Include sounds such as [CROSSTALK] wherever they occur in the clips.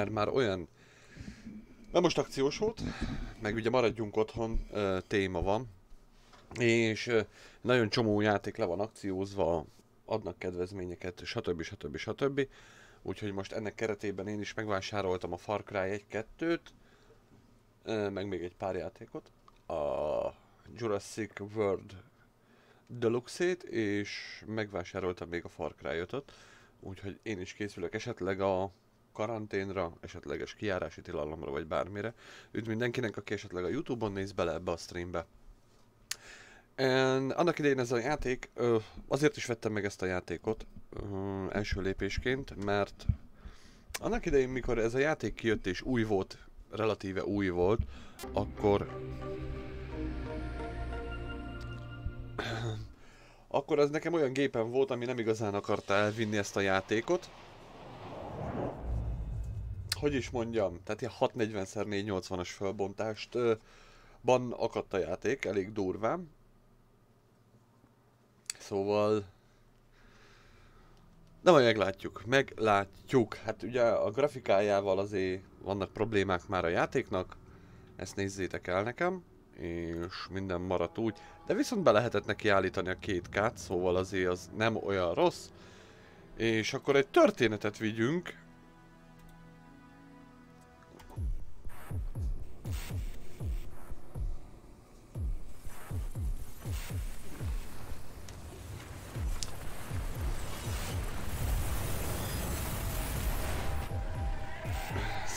mert már olyan... Na most akciós volt, meg ugye maradjunk otthon, téma van, és nagyon csomó játék le van akciózva, adnak kedvezményeket, stb. stb. stb. Úgyhogy most ennek keretében én is megvásároltam a Far Cry 1-2-t, meg még egy pár játékot. A Jurassic World Deluxe-ét, és megvásároltam még a Far Cry 5 úgyhogy én is készülök esetleg a karanténra, esetleges kiárási tilalomra, vagy bármire. Üdv mindenkinek, aki esetleg a Youtube-on néz bele ebbe a streambe. And annak idején ez a játék, azért is vettem meg ezt a játékot első lépésként, mert annak idején, mikor ez a játék kijött és új volt, relatíve új volt, akkor akkor az nekem olyan gépen volt, ami nem igazán akarta elvinni ezt a játékot. Hogy is mondjam, tehát ilyen 640x480-as felbontást ban akadt a játék, elég durván. Szóval... De majd meglátjuk, meglátjuk. Hát ugye a grafikájával azért vannak problémák már a játéknak. Ezt nézzétek el nekem és minden maradt úgy. De viszont be lehetett neki állítani a két kát, szóval azért az nem olyan rossz. És akkor egy történetet vigyünk.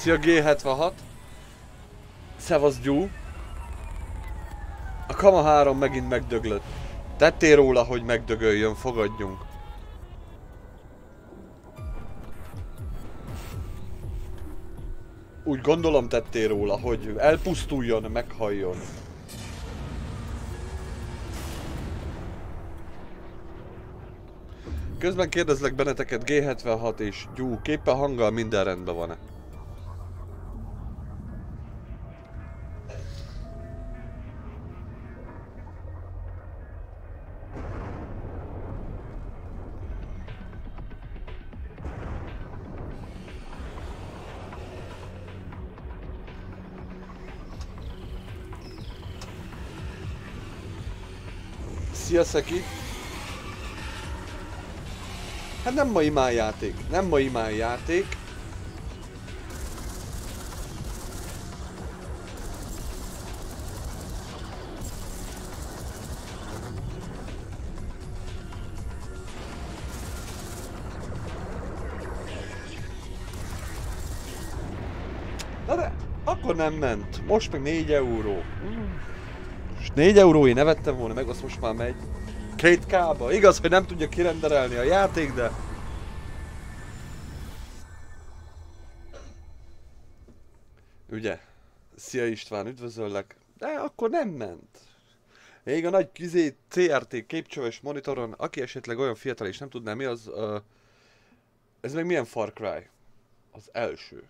Szia G76! Szevasz Gyú! A Kama 3 megint megdöglött. Tettél róla, hogy megdögöljön, fogadjunk. Úgy gondolom tettél róla, hogy elpusztuljon, meghalljon. Közben kérdezlek benneteket G76 és Gyú, képpen hanggal minden rendben van-e? Szia Szeki! Hát nem ma imán játék, nem ma imán játék. Na de, akkor nem ment. Most meg 4 euró. Mm. És 4 eurói nevettem volna, meg azt most már megy. Két kába. Igaz, hogy nem tudja kirenderelni a játék, de... Ugye? Szia István, üdvözöllek. De akkor nem ment. Még a nagy kizé CRT képcsöves monitoron, aki esetleg olyan fiatal és nem tudná mi az... Uh, ez meg milyen Far Cry? Az első.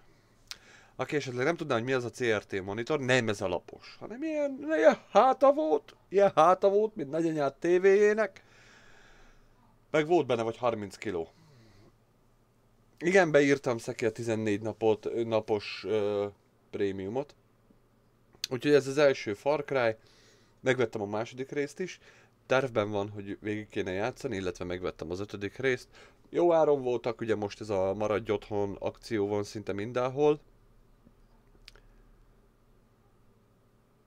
Aki esetleg nem tudná, hogy mi az a CRT monitor, nem ez a lapos, hanem ilyen, ilyen háta volt, ilyen háta volt, mint nagyanyád tévéjének. Meg volt benne vagy 30 kiló. Igen, beírtam szeki a 14 napot, napos uh, prémiumot. Úgyhogy ez az első Far Cry. Megvettem a második részt is. Tervben van, hogy végig kéne játszani, illetve megvettem az ötödik részt. Jó áron voltak, ugye most ez a maradj otthon akció van szinte mindenhol.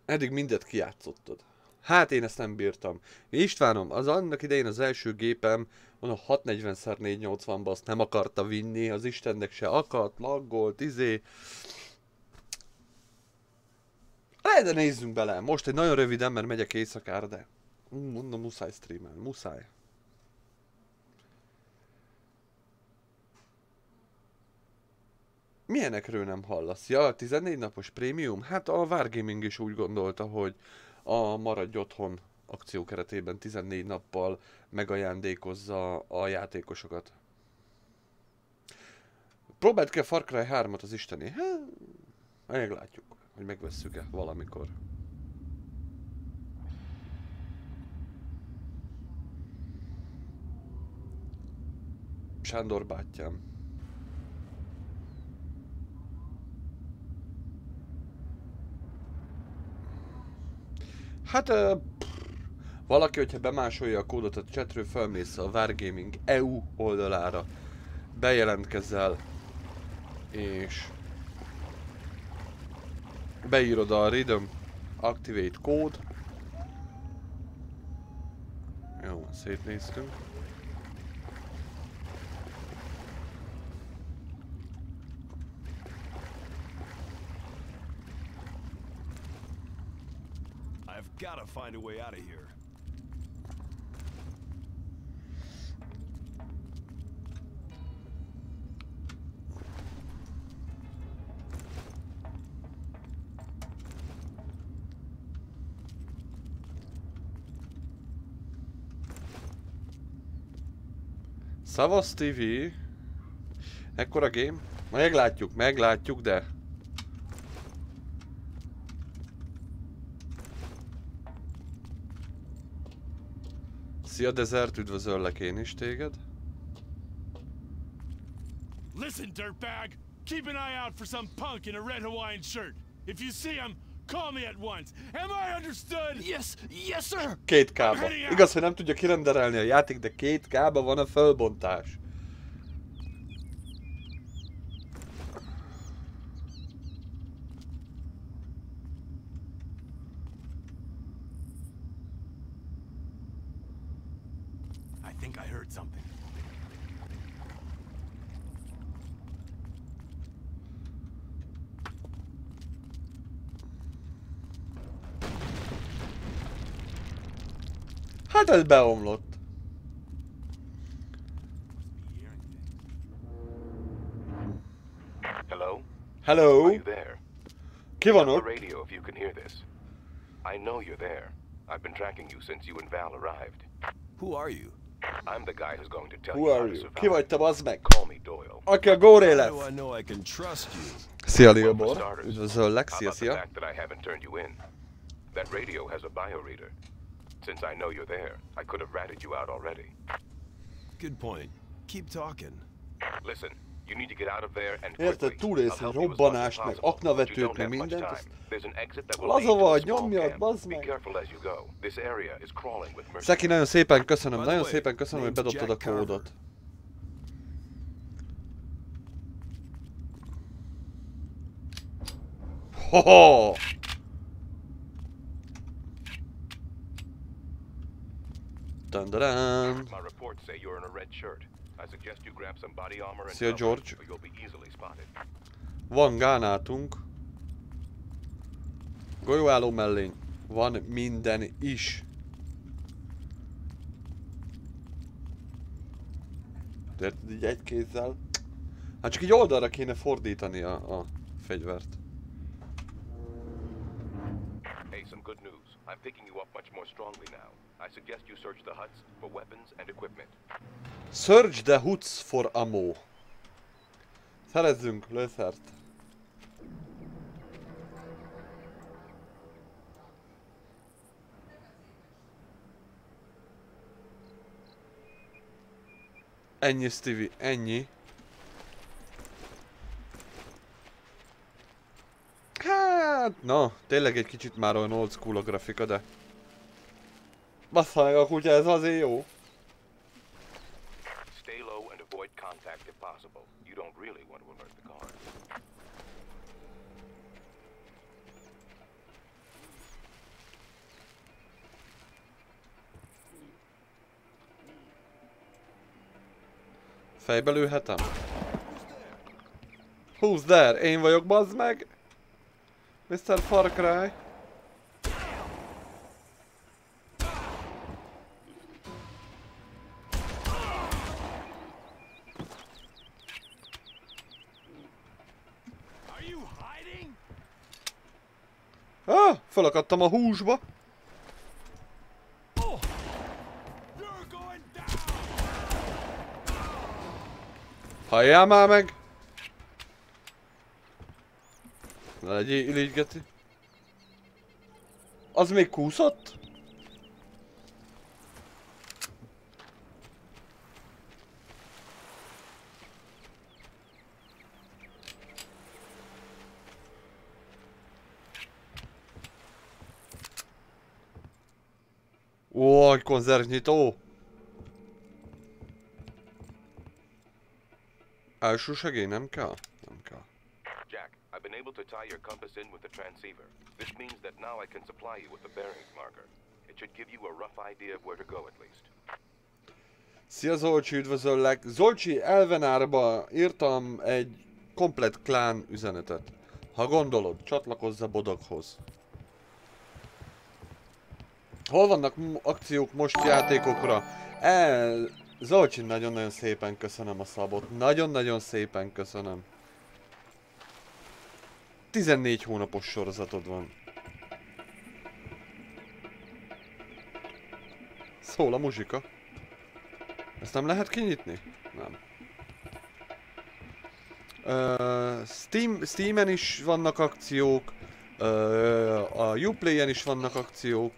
Eddig mindet kijátszottad. Hát én ezt nem bírtam. Istvánom, az annak idején az első gépem, van a 640x480-ba azt nem akarta vinni, az Istennek se akart, laggolt, izé. Le, de nézzünk bele. Most egy nagyon röviden, mert megyek éjszakára, de mondom, muszáj streamel, muszáj. Milyenekről nem hallasz? Ja, 14 napos prémium? Hát a Wargaming is úgy gondolta, hogy a Maradj Otthon akció keretében 14 nappal megajándékozza a játékosokat. Próbáld ki a Far Cry 3-at az isteni. Hát, meglátjuk, hogy megvesszük-e valamikor. Sándor bátyám. Hát, pff, valaki, hogyha bemásolja a kódot a chatről, felmész a Wargaming EU oldalára, bejelentkezel, és beírod a Rhythm Activate kód. Jó, szétnéztünk. I've gotta find a way out of here. Szavasz TV. Ekkora game? Meglátjuk, meglátjuk, de... Szia Desert, üdvözöllek én is téged. Listen, dirtbag! Keep an eye out for some punk in a red Hawaiian shirt. If you see him, call me at once. Am I understood? Yes, yes, sir! Két kába. Igaz, hogy nem tudja kirenderelni a játék, de két kába van a fölbontás. Hát beomlott. Be hearing things. Hello? Hello? Are you there? Ki van Tell ott? radio if you can hear this. I know you're there. I've been tracking you since you and Val arrived. Who are you? I'm the guy who's going to tell Who you how are to you? survive. Ki vagy te, bazd meg? Call me Doyle. Aki a góré How I know I can trust you? Szia Well, for Lilbor. starters, Üdvözöllek, how szia, about the szia. fact that I haven't turned you in? That radio has a bioreader. Since I know you're there, I could have ratted you out already. Good point. Keep talking. Listen, you need to get out of there and Érted, quickly. túlélsz I'll help egy you as much as robbanást, meg possible, but you aknavetőt, don't meg have much mindent, time. azt- There's an exit that will Laza lead to a vagy, small nyomjad, camp. bazd Be meg. careful as you go. This area is crawling with mercenaries. Szeki, nagyon szépen köszönöm, By the nagyon way, szépen köszönöm, hogy name's bedobtad a Jack Carver. Kódot. Ho-ho! Dun-dun-dun. My reports say you're in a red shirt. I suggest you grab some body armor and Szia, George. or you'll be easily spotted. Van gánátunk. Golyóálló mellény. Van minden is. Érted, így egy kézzel. Hát csak így oldalra kéne fordítani a, a fegyvert. Some good news. I'm picking you up much more strongly now. I suggest you search the huts for weapons and equipment. Search the hoods for ammo. Szerezzünk lőszert. Ennyi, Stevie, ennyi. Hát, na, tényleg egy kicsit már olyan old school a grafika, de... Bassza meg a kutya, ez azért jó. Stay low and avoid contact if possible. You don't really want to alert the guards. Fejbe lőhetem? Who's there? Én vagyok, bazd meg! Mr. Far Cry. Ah, felakadtam a húsba. Halljál már meg! Ne legyél irigygeti. Az még kúszott? Ó, konzervnyitó! Első segély nem kell? I've been able to tie your compass in with the transceiver. This means that now I can supply you with the bearings marker. It should give you a rough idea of where to go at least. Szia Zolcsi, üdvözöllek! Zolcsi, Elvenárba írtam egy komplet klán üzenetet. Ha gondolod, csatlakozz a bodoghoz. Hol vannak akciók most játékokra? El... Zolcsi, nagyon-nagyon szépen köszönöm a szabot. Nagyon-nagyon szépen köszönöm. 14 hónapos sorozatod van. Szól a muzsika. Ezt nem lehet kinyitni? Nem. Uh, Steam, Steamen is vannak akciók, uh, a Uplay-en is vannak akciók.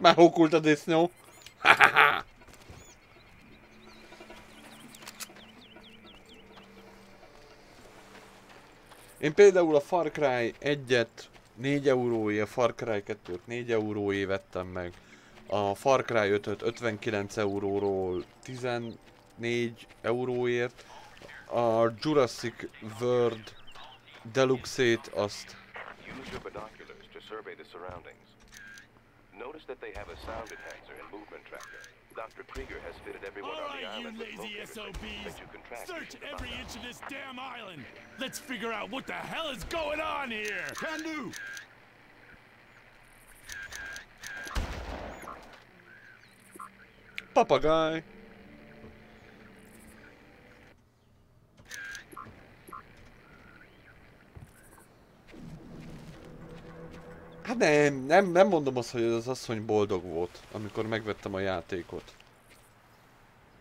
Már hókult a disznó. [LAUGHS] Én például a Far Cry 1-et 4 euróért, Far Cry 2-t 4 euróért vettem meg. A Far Cry 5-öt 59 euróról 14 euróért. A Jurassic World Deluxe-ét azt Use your binoculars to survey the surroundings. Notice that they have a sound enhancer and movement tracker. Dr. Krieger has fitted everyone All on the right, you island with lazy SOBs. you can track Search every binoculars. inch of this damn island. Let's figure out what the hell is going on here. Can do. Papagáj! Hát nem, nem, nem mondom azt, hogy az asszony boldog volt, amikor megvettem a játékot.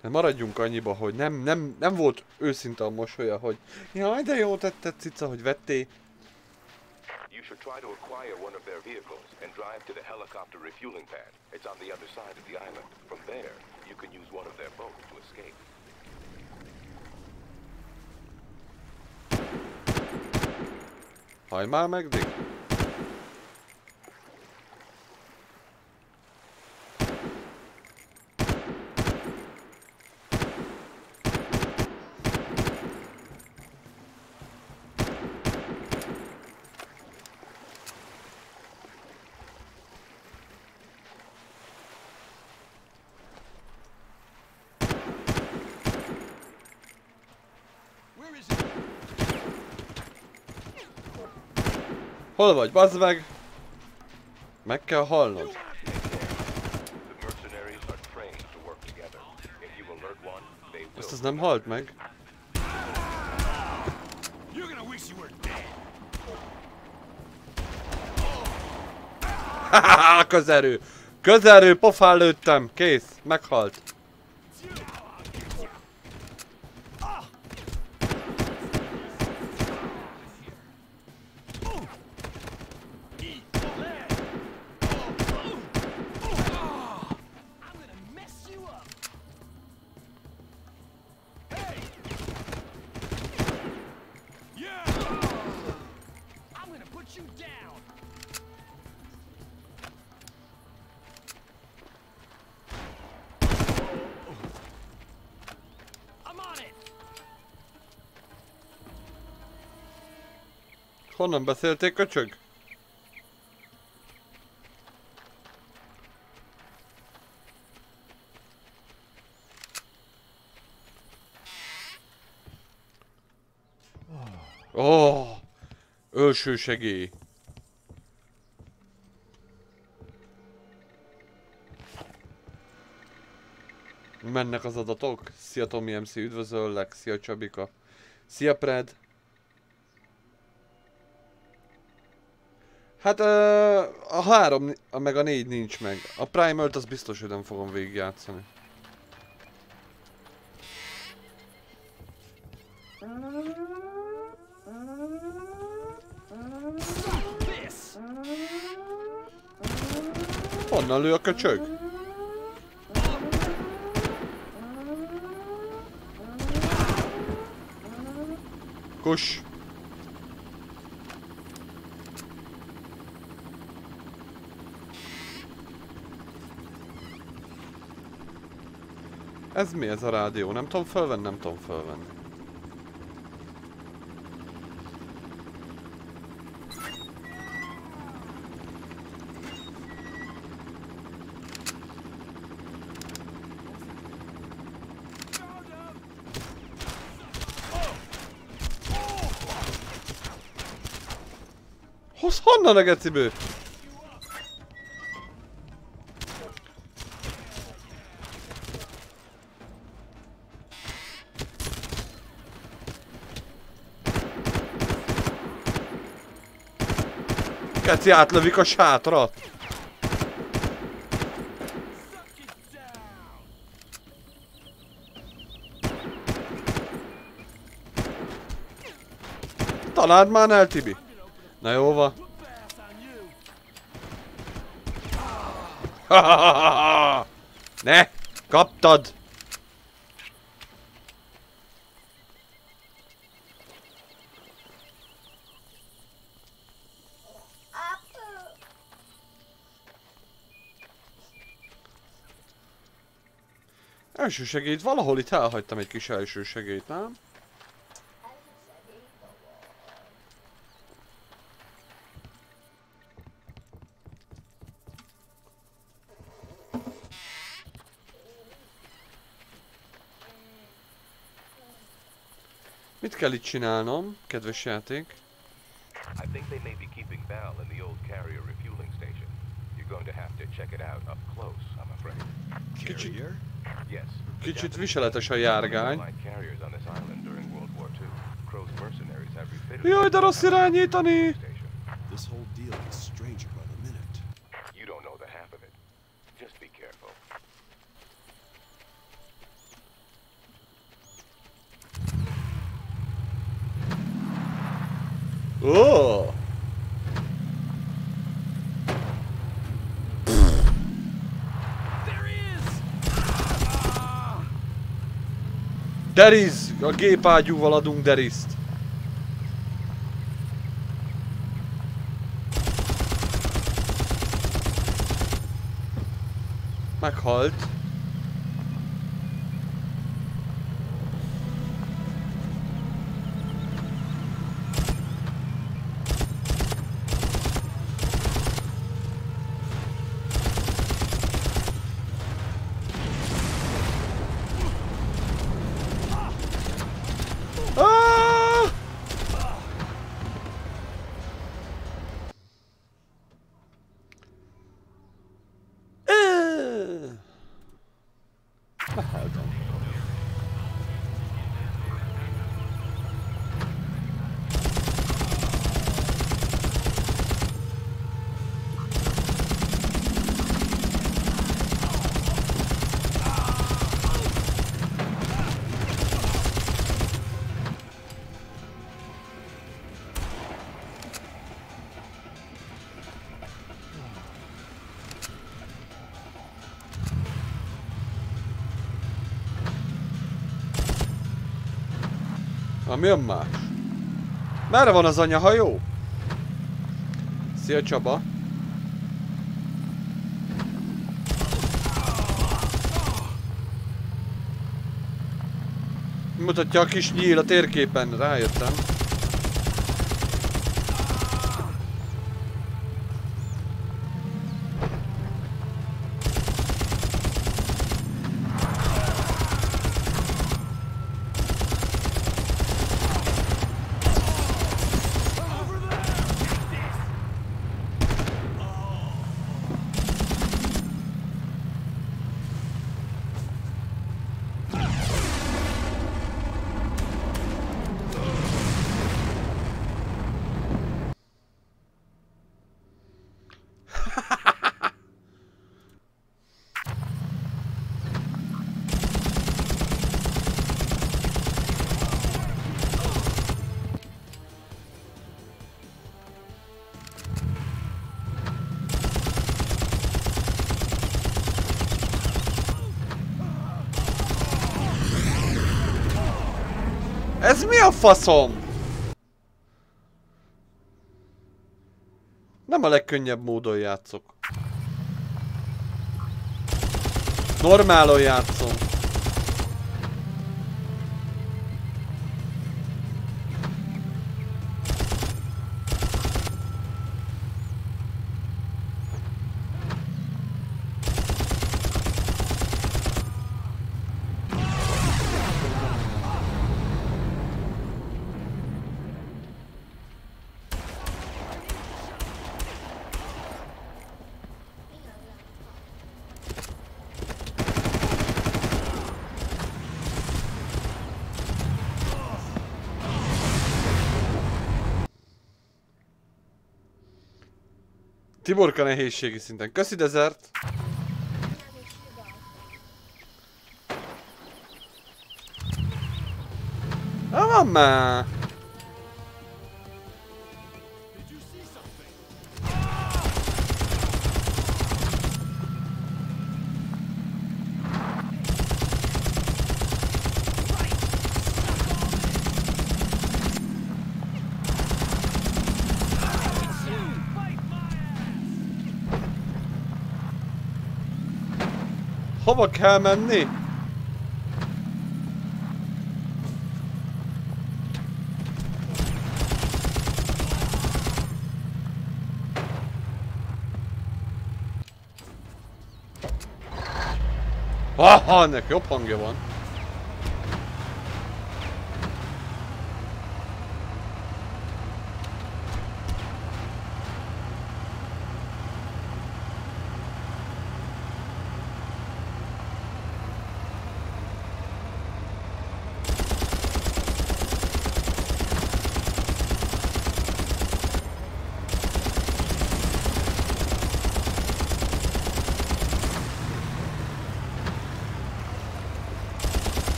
De maradjunk annyiba, hogy nem, nem, nem volt őszinte a mosolya, hogy jaj, de jó tetted cica, hogy vettél. You should try to acquire one of their vehicles and drive to the helicopter refueling pad. It's on the other side of the island. From there, you can use one of their boats to escape. Már meg, Dick. Where is it? Hol vagy, bazd meg? Meg kell halnod. Ezt az nem halt meg. [LAUGHS] Hahaha, közerő! Közerő, pofán lőttem, kész, meghalt. Honnan beszélték, köcsög? Ó, oh, ölső segély. Mennek az adatok. Szia Tomi MC, üdvözöllek. Szia Csabika. Szia Pred. Hát ö, a három, a- meg a négy nincs meg. A Primal-t az biztos, hogy nem fogom végigjátszani. Honnan lő a köcsög? Kus! Ez mi ez a rádió? Nem tudom fölvenni, nem tudom fölvenni. Honnan a gecibő? Geci átlövik a sátrat. Találd már el, Tibi. Na jó van. [LAUGHS] ne! Kaptad! Első segélyt, valahol itt elhagytam egy kis első segélyt, nem? Mit kell itt csinálnom, kedves játék? I think they may be keeping Val in the old carrier refueling station. You're going to have to check it out up close, I'm afraid. Carrier? Yes. the Kicsit Japanese viseletes a used járgány. Allied carriers on this island during World War II. Crow's mercenaries have refitted Jaj, de it rossz as a irányítani! station. This whole deal gets stranger by the minute. You don't know the half of it. Just be careful. Ó! There he is! Deriz! A gépágyúval adunk derizt. Meghalt. Na mi más? Merre van az anyahajó? Szia Csaba! Mutatja a kis nyíl a térképen, rájöttem. faszom! Nem a legkönnyebb módon játszok. Normálon játszom. Tiborka nehézségi szinten. Köszi Desert! Na van már! Hova kell menni? Aha, ennek jobb hangja van.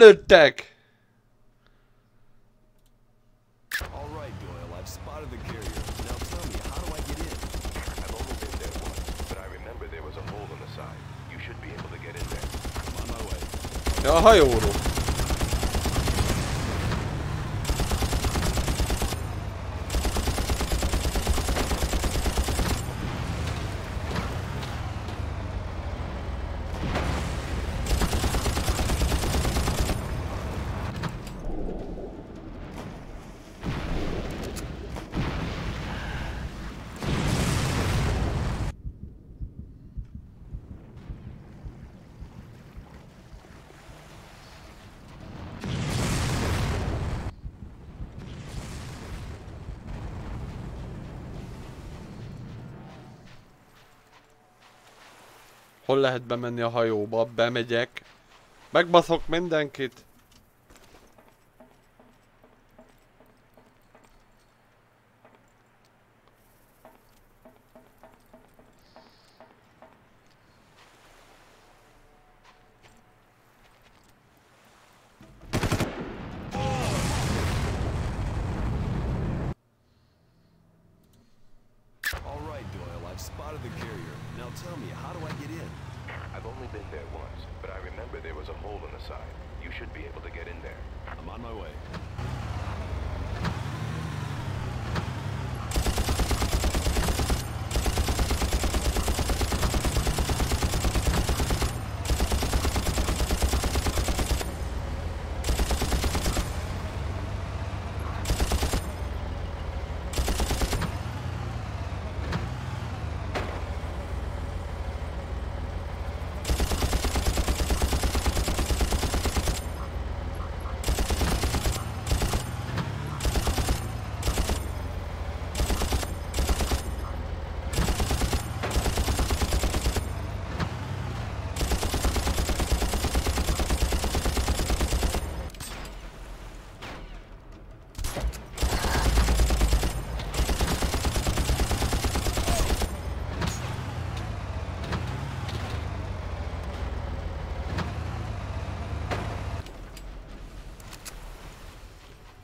Onnan lőttek! All right, Doyle, I've spotted the carrier. Now tell me, how do I get in? I've only been there once, but I remember there was a hole in the side. You should be able to get in there. I'm on my way. Ja, a hajóról. Lehet bemenni a hajóba? Bemegyek. Megbaszok mindenkit.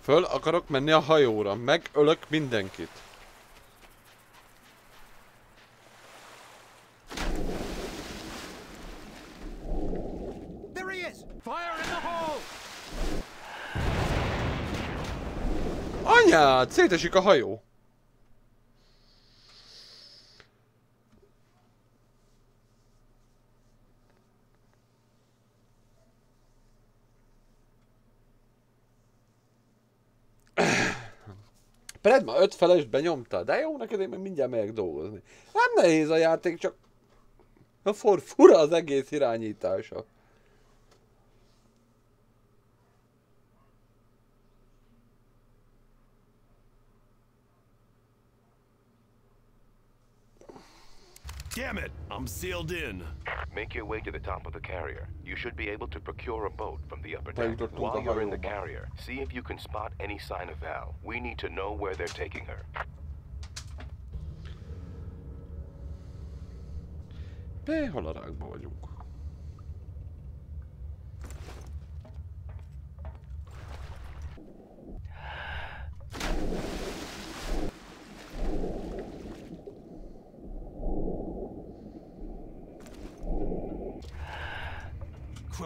Föl akarok menni a hajóra, megölök mindenkit. Anyád, szétesik a hajó. Pered ma öt felest benyomta, de jó, neked én meg mindjárt megyek dolgozni. Nem nehéz a játék, csak a for fura az egész irányítása. Damn it! I'm sealed in. Make your way to the top of the carrier. You should be able to procure a boat from the upper deck. While you're in the carrier, see if you can spot any sign of Val. We need to know where they're taking her. Behalarákban vagyunk.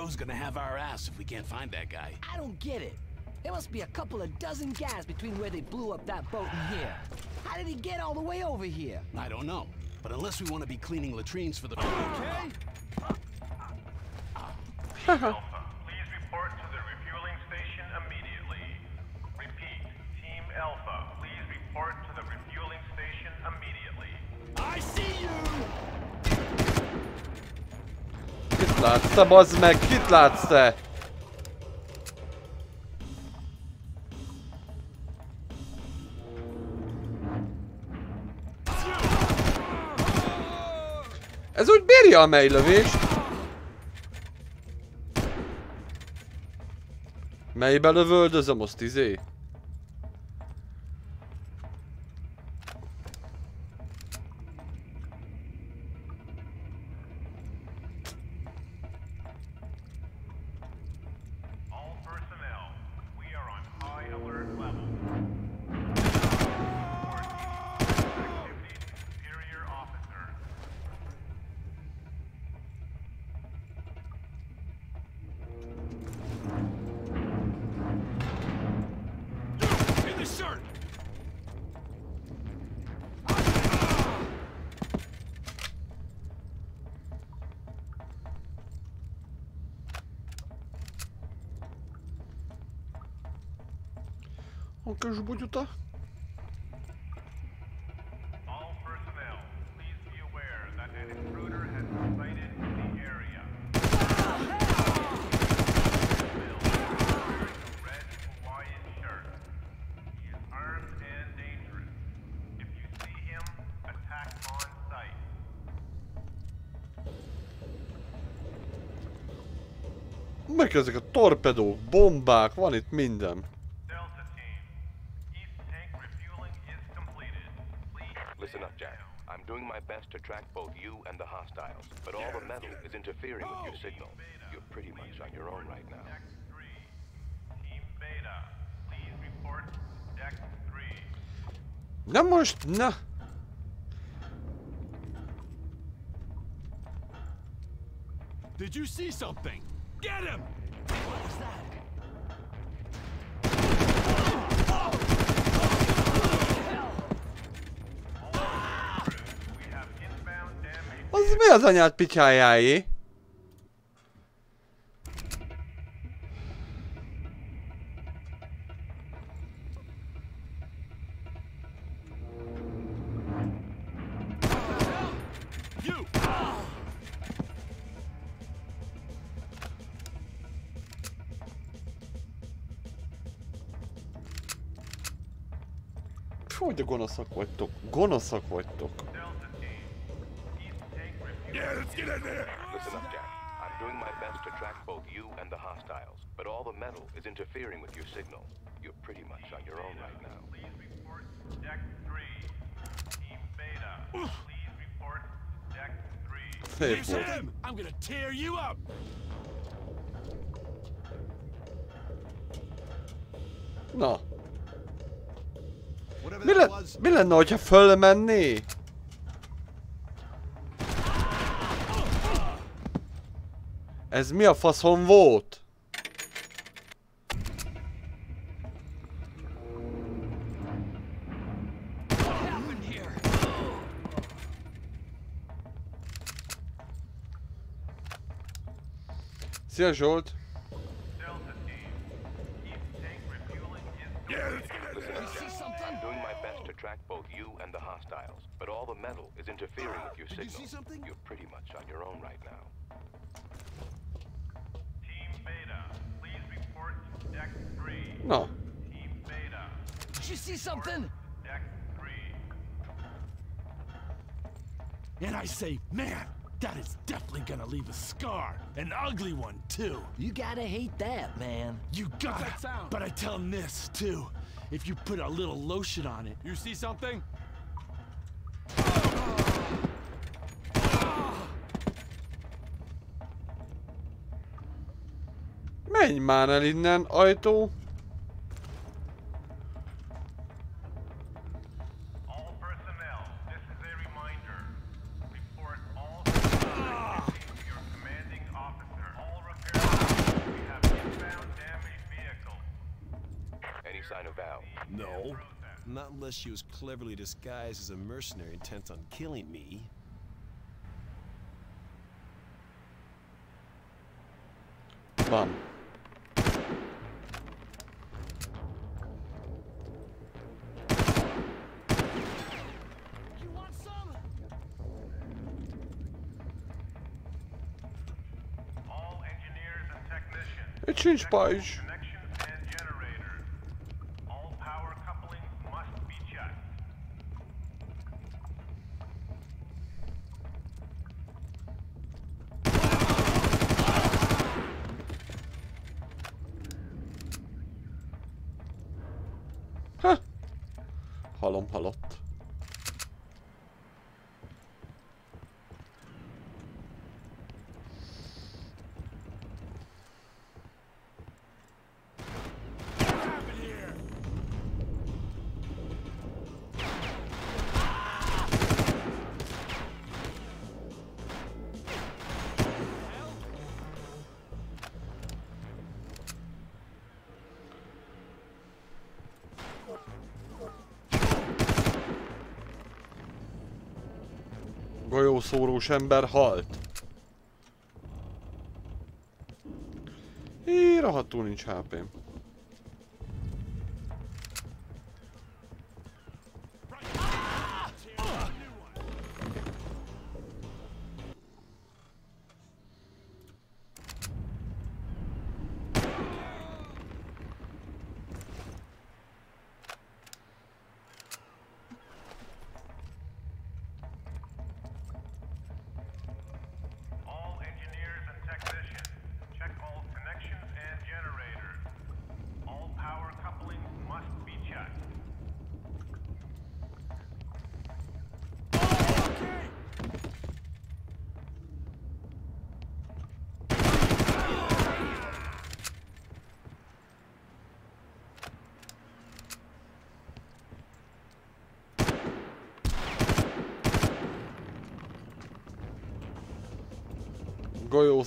Crow's gonna have our ass if we can't find that guy. I don't get it. There must be a couple of dozen guys between where they blew up that boat and here. How did he get all the way over here? I don't know. But unless we want to be cleaning latrines for the... Okay? Látsz te, bazd meg? Kit látsz te? Ez úgy bírja a melylövést. Melybe lövöldözöm, azt izé? Mik ezek a torpedók, bombák, van itt minden. Delta team, East tank refueling is completed. Please Listen up, Jack. I'm doing my best to track both you and the hostiles, but all the metal is interfering with your signal. You're pretty much on your own right now. Deck 3. Team Beta, please report to 3. Na most, na! Did you see something? Get him! What was that? Az mi az? Gonoszak vagytok. Gonoszak vagytok. Delta team, East tank refueling. Yeah, let's get in there! Listen up, Jack. I'm doing my best to track both you and the hostiles, but all the metal is interfering with your signal. You're pretty much on your own right now. Please report Deck 3. Team Beta, please report Deck 3. Here's him! I'm gonna tear you up! Na, whatever Mi, le, mi lenne, hogyha fölmenné? Ez mi a faszom volt? Szia Zsolt! All the metal is interfering with your Did you signal. see something? You're pretty much on your own right now. Team Beta. Please report to Deck 3. Na, Team Beta. Did you see something? Deck 3. And I say, man, that is definitely gonna leave a scar. An ugly one, too. You gotta hate that, man. You got it. But I tell him this, too. If you put a little lotion on it. You see something? Any sign of Val? No. Not unless she was cleverly disguised as a mercenary intent on killing me. Van. Technicians. Egy Golyószórós ember halt. Hí, rohadtul nincs HP-m.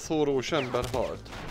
Golyószórós ember halt.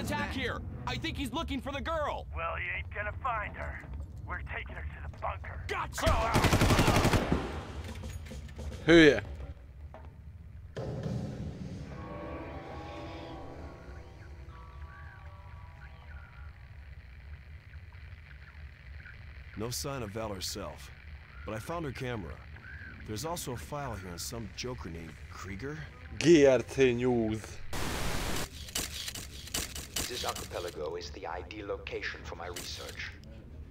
Attack here. I think he's looking for the girl. Well, you ain't gonna find her. We're taking her to the bunker. Gotcha! Hülye. No sign of Val herself, but I found her camera. There's also a file here on some joker named Krieger. GRC News. This archipelago is the ideal location for my research.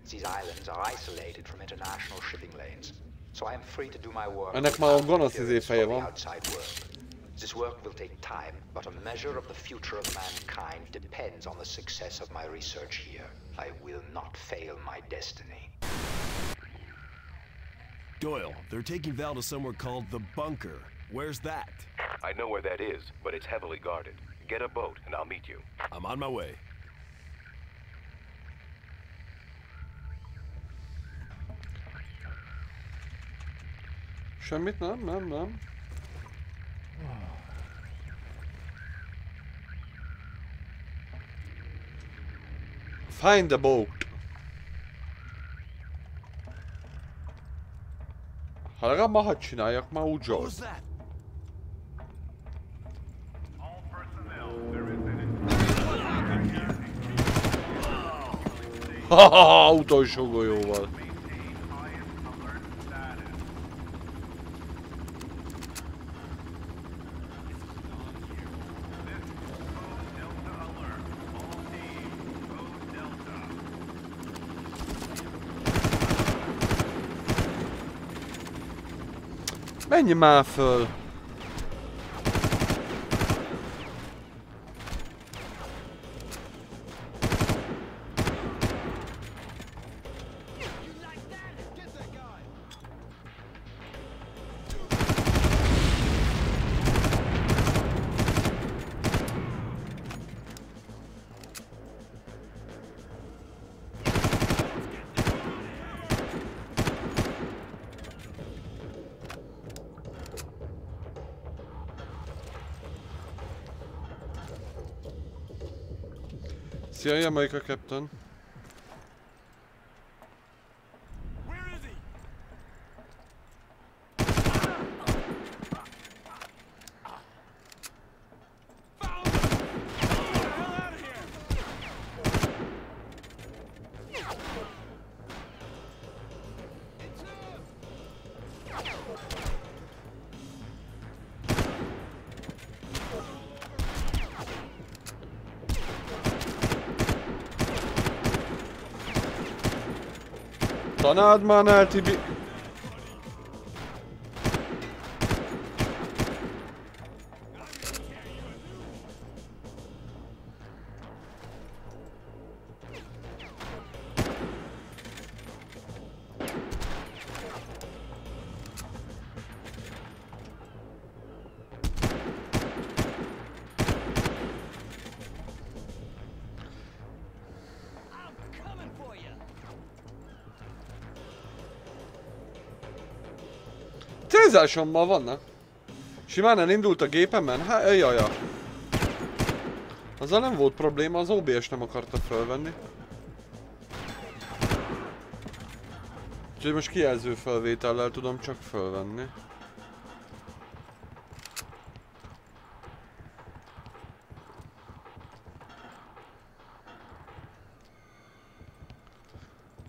These islands are isolated from international shipping lanes, so I am free to do my work Ennek már a without gonosz interference izé the van. outside world. This work will take time, but a measure of the future of mankind depends on the success of my research here. I will not fail my destiny. Doyle, they're taking Val to somewhere called the Bunker. Where's that? I know where that is, but it's heavily guarded. Get a boat, and I'll meet you. I'm on my way. Semmit nem, nem, nem. Find the boat. Ha legalább ma hadd csináljak már úgy What was Zsolt. that? All personnel, there is an Hahaha, utolsó golyóval. maintain highest alert status. This is Code Delta alert. All teams, Code Delta. Menj már föl! Szia, Jamaica Captain. Tanáld már el, Célzásommal vannak. Simán elindult a gépemen? Hát, jaja. Azzal nem volt probléma, az OBS nem akarta felvenni. Úgyhogy most kijelző felvétellel tudom csak felvenni.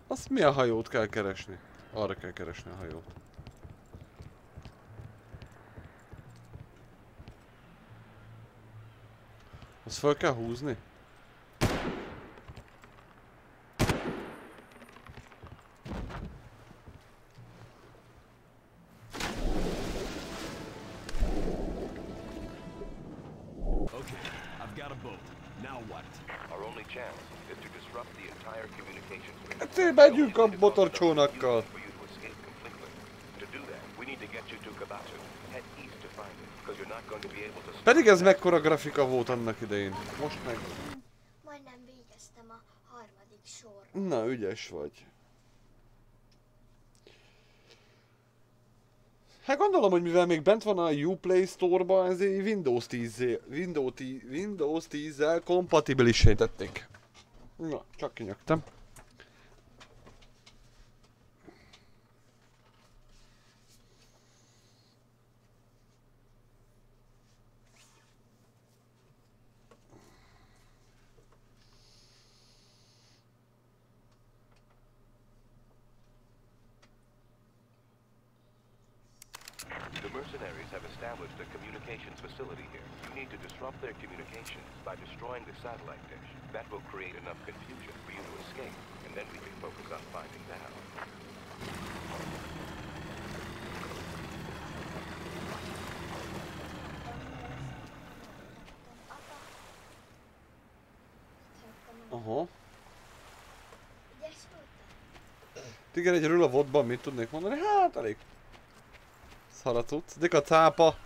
Azt mi a hajót kell keresni? Arra kell keresni a hajót. Azt fel kell húzni? Okay, I've got a boat. Now what? Our only chance is to disrupt the entire communications grid. Hát én megyünk a motorcsónakkal. Pedig ez mekkora grafika volt annak idején. Most meg... Majdnem végeztem a harmadik sor. Na, ügyes vagy. Hát gondolom, hogy mivel még bent van a Uplay Store-ba, ezért Windows 10 Windows 10 Windows 10-zel tették. Na, csak kinyögtem. Igen, egy rülavotban mit tudnék mondani? Hát elég szara tudsz. Dik a cápa.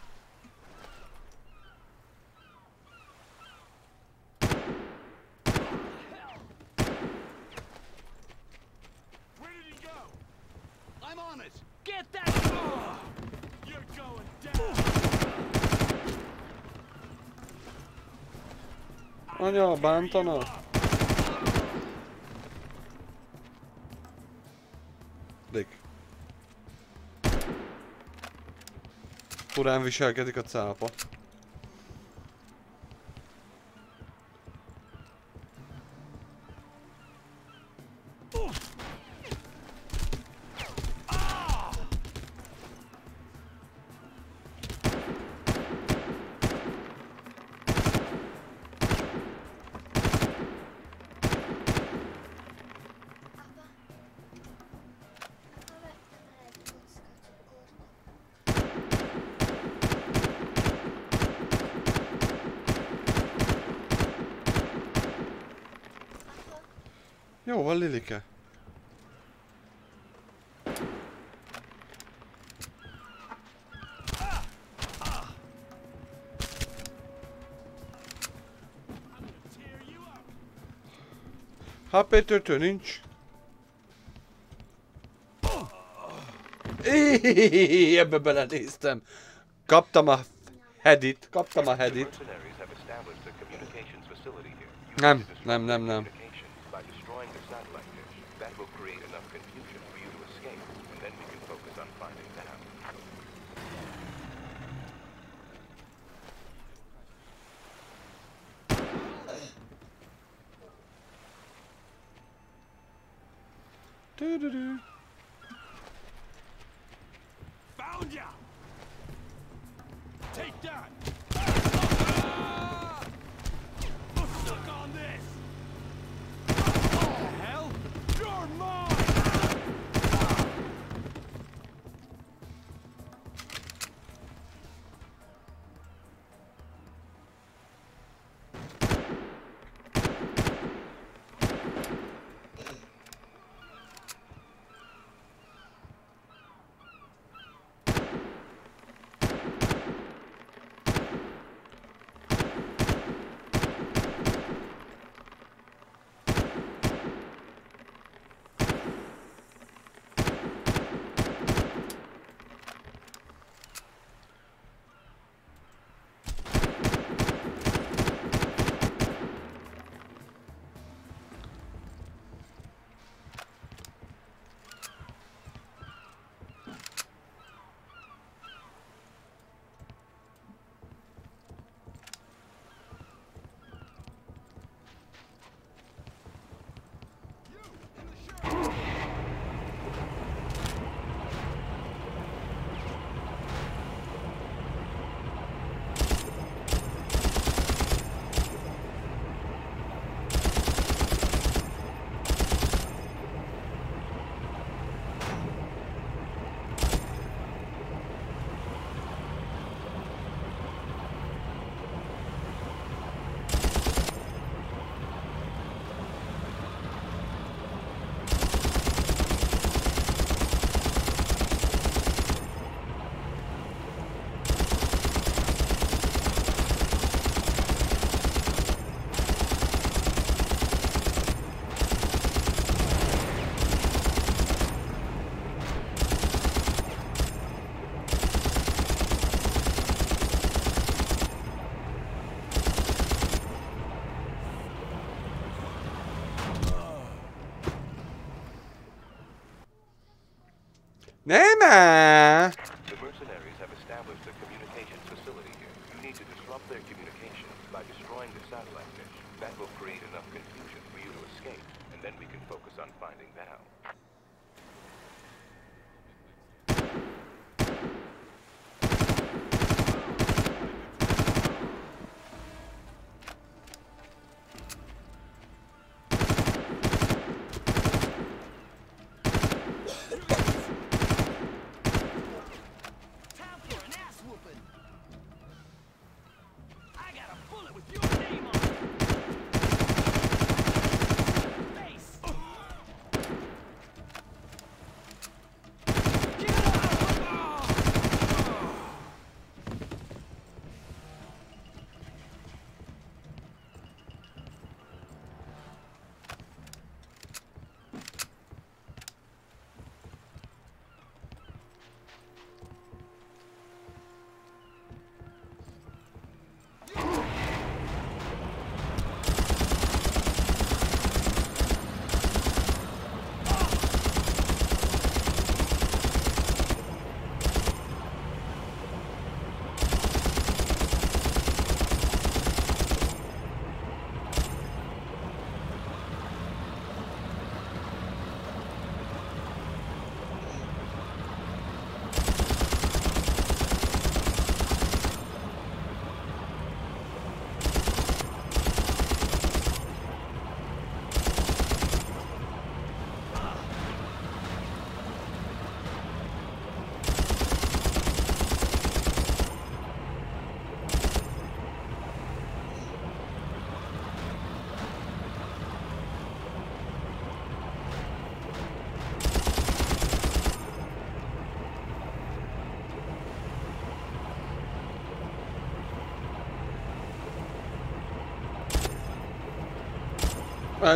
Anya, bántana? Furán viselkedik a cápa. Lilike? HP töltő nincs. Éjjjjjj, ebbe belenéztem. Kaptam a headit, kaptam a headit. Nem, nem, nem, nem. Do, do, do. Destroying the satellite dish. That will create enough confusion for you to escape, and then we can focus on finding Val.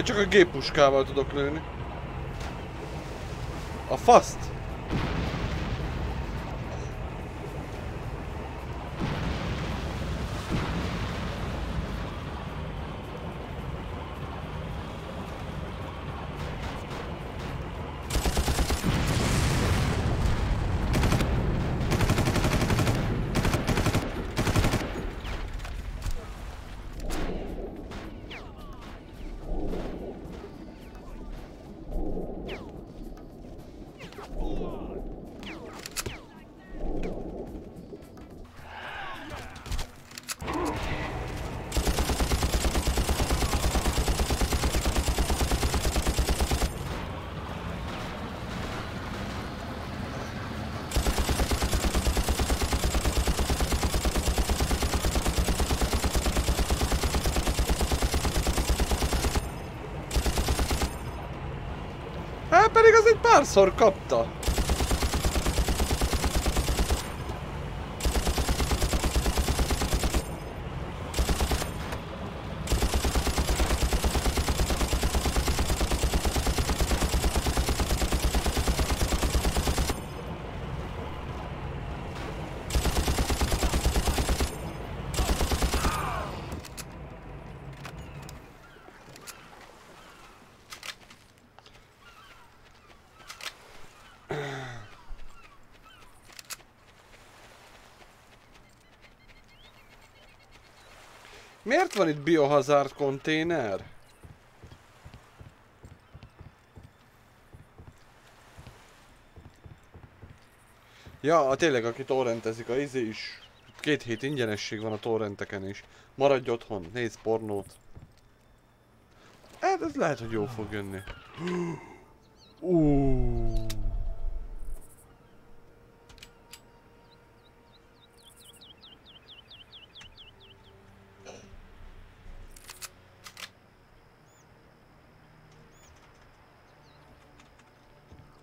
Csak a géppuskával tudok lőni. A faszt? Hát pedig az egy párszor kapta. Van itt biohazard konténer? Ja, a tényleg, aki torrentezik, a izé is. Két hét ingyenesség van a torrenteken is. Maradj otthon, nézz pornót. Hát ez lehet, hogy jó fog jönni. [GASPS] Uh.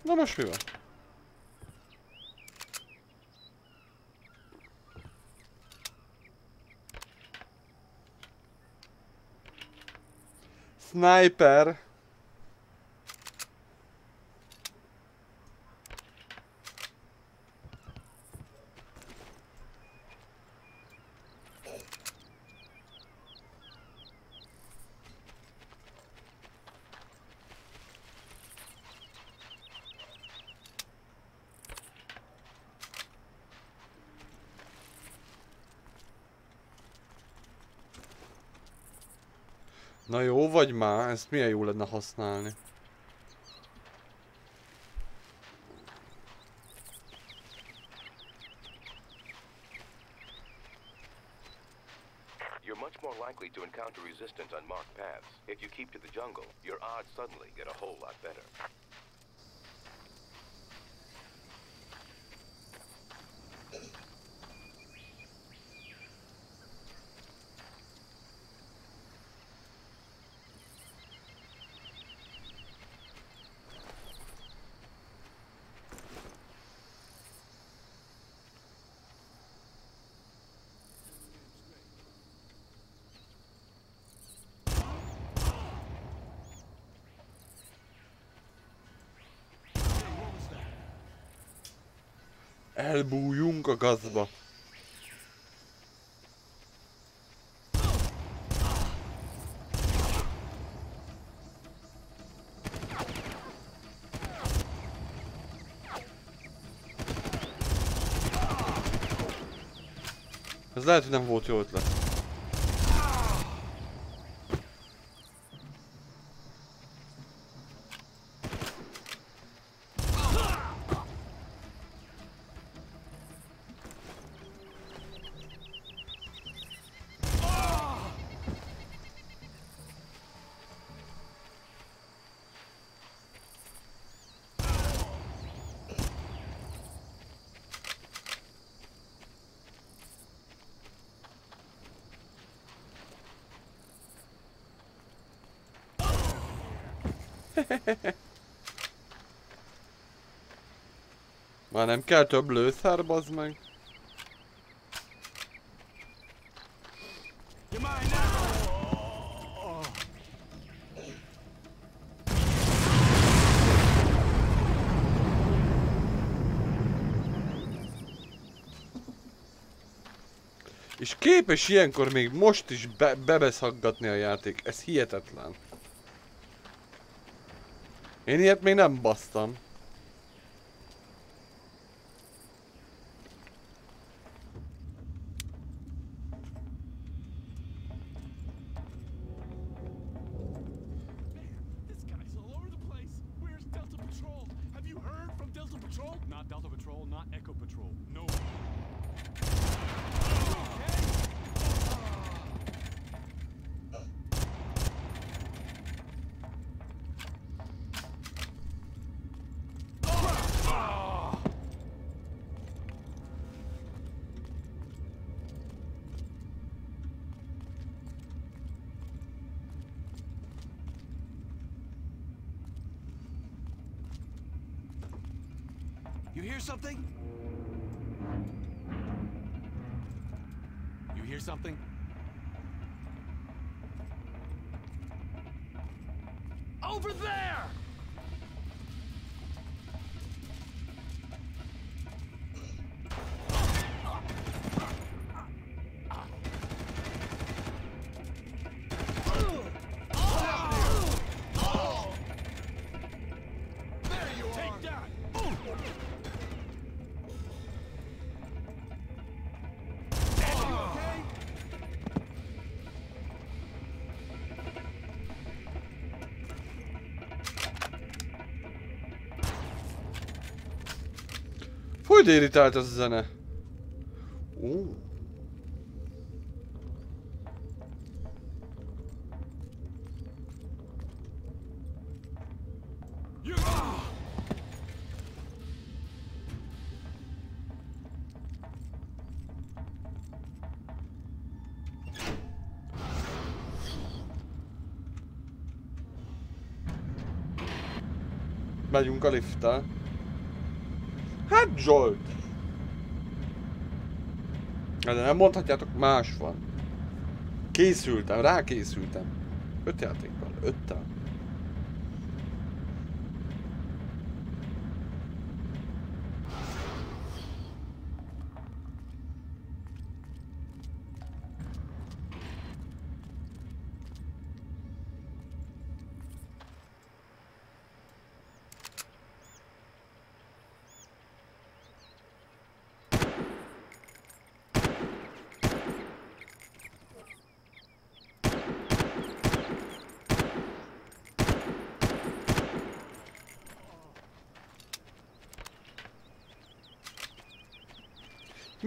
Na most mi van? Sniper. Na jó vagy már, ezt milyen jó lenne használni. You're much more likely to encounter resistance on marked paths. If you keep to the jungle, your odds suddenly get a whole lot better. Elbújjunk a gazba. Ez lehet, hogy nem volt jó ötlet. [LAUGHS] Már nem kell több lőszer, bazd meg. És képes ilyenkor még most is be bebeszaggatni a játék. Ez hihetetlen. Én ilyet még nem basztam. Over there! Fúj, de irritált az a zene. Ó. Megyünk a lifttel. Hát Zsolt! De nem mondhatjátok, más van. Készültem, rákészültem. Öt játékkal, öttel.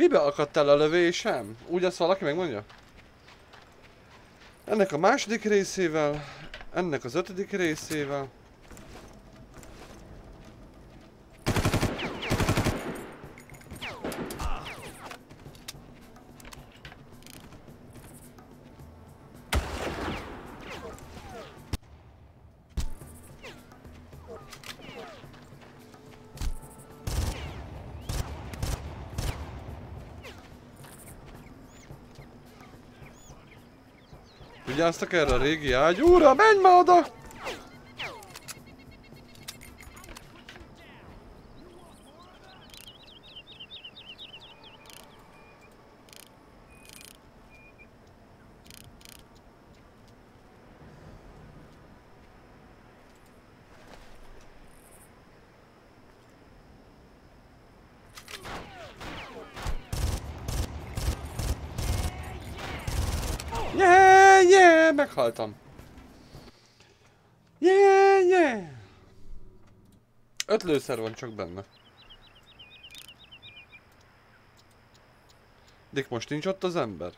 Mibe akadt el a lövésem? Úgy azt valaki megmondja? Ennek a második részével, ennek az ötödik részével. Vigyáztak erre a régi ágy. Ura, menj már oda! Yeah, yeah, meghaltam. Yeah, yeah. Öt lőszer van csak benne. Dick, most nincs ott az ember?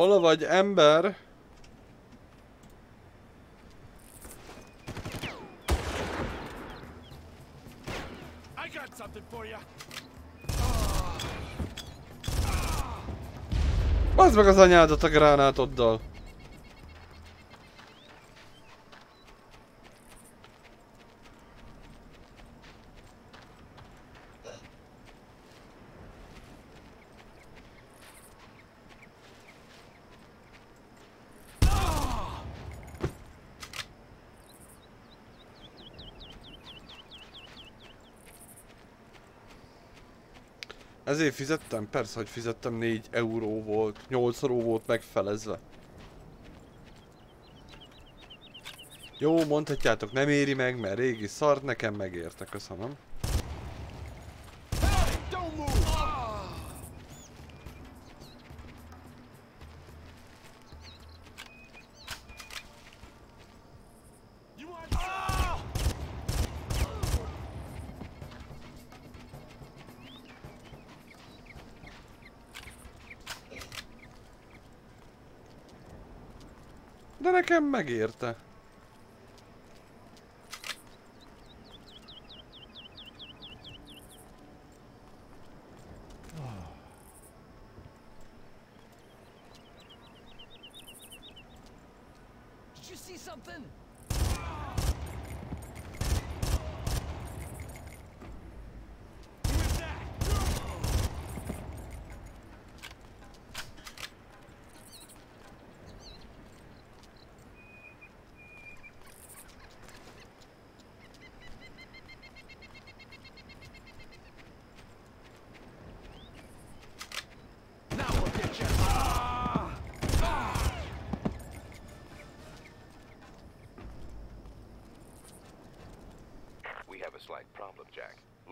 Hol vagy ember? Bazd meg az anyádat a gránátoddal. Ezért fizettem? Persze, hogy fizettem 4 euró volt, 8 euró volt megfelezve. Jó, mondhatjátok, nem éri meg, mert régi szart, nekem megérte, köszönöm. De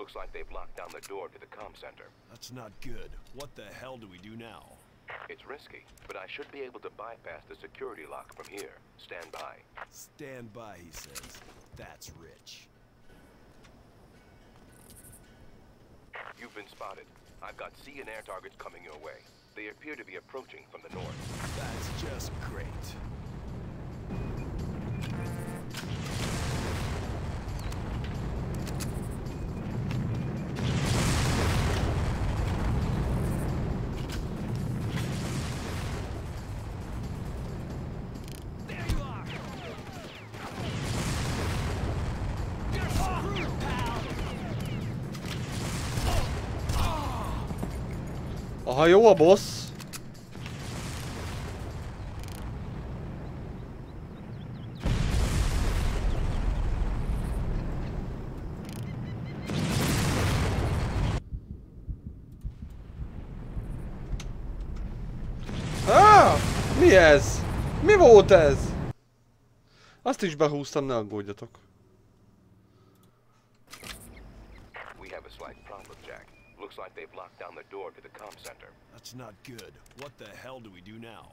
Looks like they've locked down the door to the comm center. That's not good. What the hell do we do now? It's risky, but I should be able to bypass the security lock from here. Stand by. Stand by, he says. That's rich. You've been spotted. I've got sea and air targets coming your way. They appear to be approaching from the north. That's just great. Ha jó a boss, Mi ez? Mi volt ez? Azt is behúztam, ne aggódjatok. Door to the comm center. That's not good. What the hell do we do now?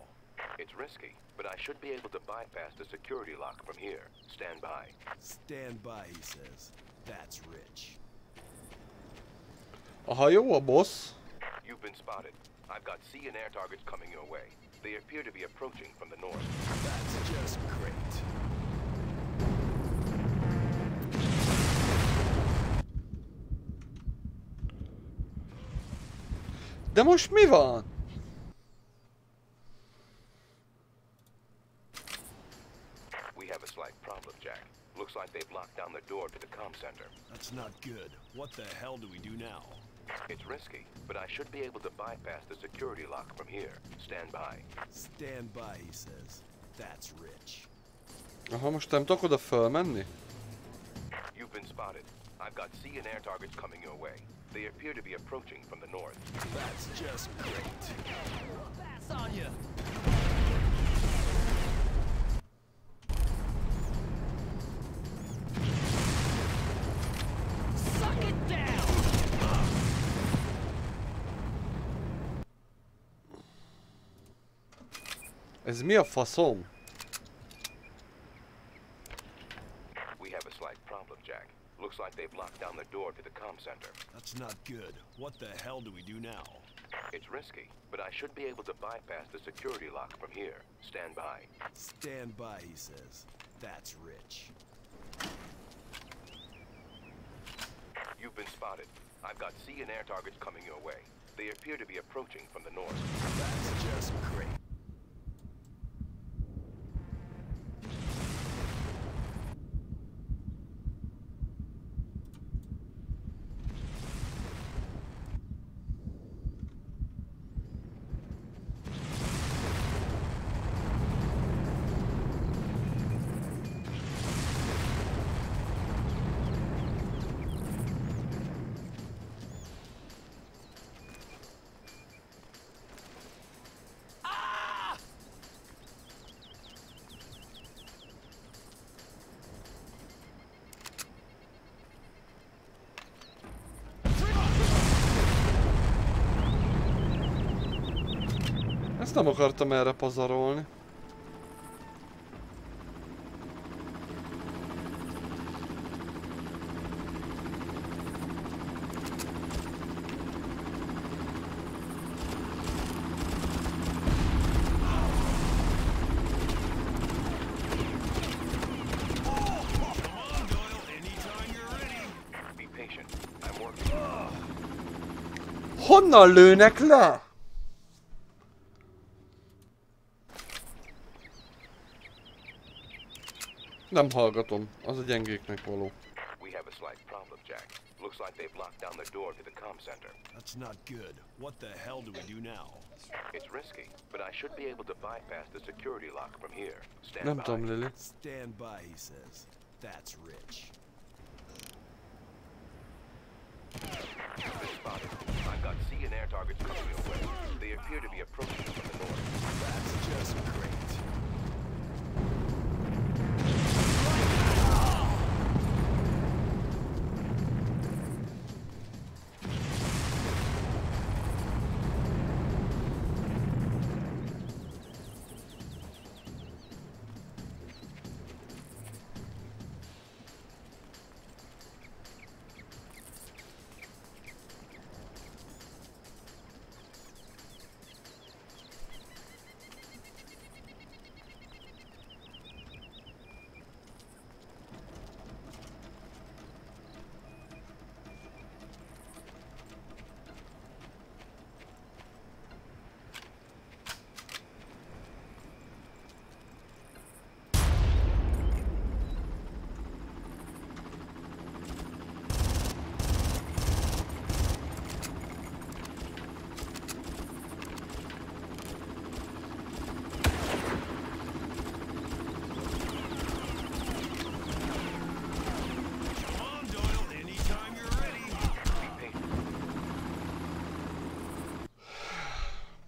It's risky, but I should be able to bypass the security lock from here. Stand by. Stand by, he says. That's rich. Aha, jó a boss. You've been spotted. I've got sea and air targets coming your way. They appear to be approaching from the north. That's just great. De most mi van? We have a slight problem, Jack. Looks like they've locked down the door to the comm center. That's not good. What the hell do we do now? It's risky, but I should be able to bypass the security lock from here. Stand by. Stand by, he says. That's rich. Aha, most nem tudok oda fölmenni? You've been spotted. I've got sea and air targets coming your way. They appear to be approaching from the north. That's just great. Pass on you. Suck it down. Ez mi a faszom? We have a slight problem, Jack. Looks like they've locked down the door to the comm center. That's not good. What the hell do we do now? It's risky, but I should be able to bypass the security lock from here. Stand by. Stand by, he says. That's rich. You've been spotted. I've got sea and air targets coming your way. They appear to be approaching from the north. That's just great. Ezt nem akartam erre pazarolni. Honnan lőnek le? Nem hallgatom, az a gyengéknek való. We have a slight problem, Jack. Looks like they've locked down the door to the comm center. That's not good. What the hell do we do now? It's risky, but I should be able to bypass the security lock from here. Stand Nem by. tudom, Lili. Stand by, he says. That's rich. Spotted. I've got sea and air targets coming your way. They appear to be approaching from the north. That's just great.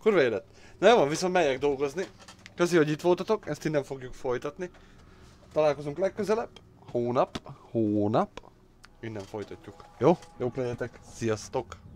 Kurva élet. Na jó viszont megyek dolgozni. Köszi, hogy itt voltatok, ezt innen fogjuk folytatni. Találkozunk legközelebb. Hónap, hónap. Innen folytatjuk. Jó? Jók legyetek. Sziasztok!